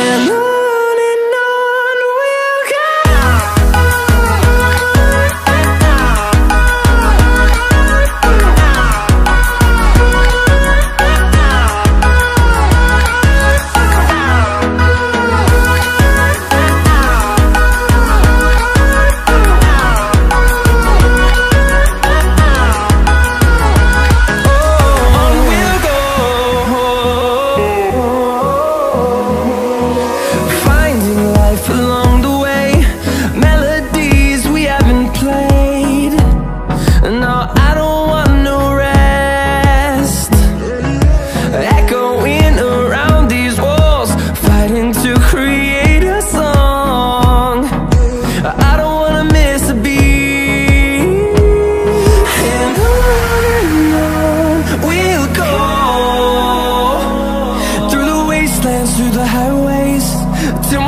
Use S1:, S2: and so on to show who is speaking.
S1: and